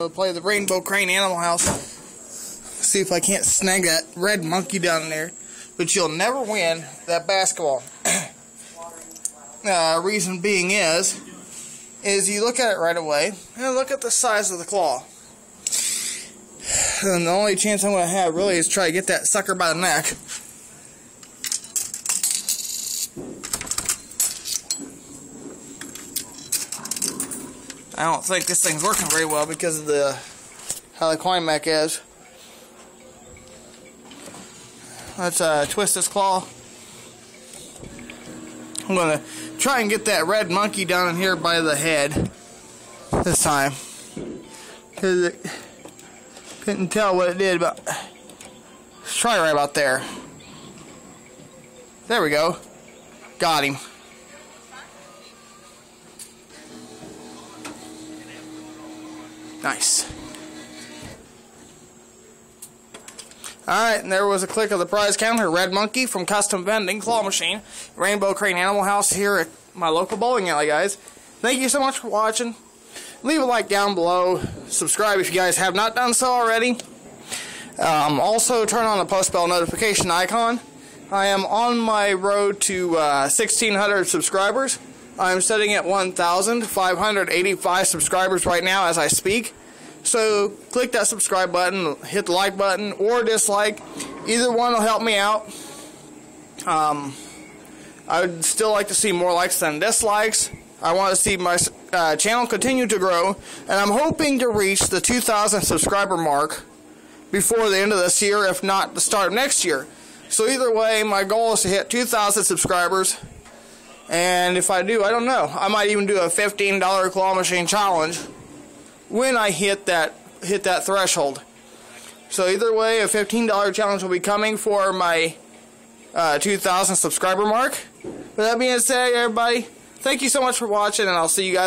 to play the Rainbow Crane Animal House. See if I can't snag that red monkey down there. But you'll never win that basketball. uh, reason being is, is you look at it right away and look at the size of the claw. And the only chance I'm going to have really is try to get that sucker by the neck. I don't think this thing's working very well because of the how the coin mech is. Let's uh, twist this claw. I'm gonna try and get that red monkey down in here by the head this time. Cause it couldn't tell what it did, but let's try right about there. There we go. Got him. Nice. Alright, and there was a click of the prize counter. Red Monkey from Custom Vending Claw Machine. Rainbow Crane Animal House here at my local bowling alley, guys. Thank you so much for watching. Leave a like down below. Subscribe if you guys have not done so already. Um, also, turn on the post bell notification icon. I am on my road to uh, 1,600 subscribers. I'm sitting at 1,585 subscribers right now as I speak. So click that subscribe button, hit the like button, or dislike. Either one will help me out. Um, I would still like to see more likes than dislikes. I want to see my uh, channel continue to grow, and I'm hoping to reach the 2,000 subscriber mark before the end of this year, if not the start of next year. So either way, my goal is to hit 2,000 subscribers. And if I do, I don't know. I might even do a $15 claw machine challenge when I hit that hit that threshold. So either way, a $15 challenge will be coming for my uh, 2,000 subscriber mark. With that being said, everybody, thank you so much for watching, and I'll see you guys.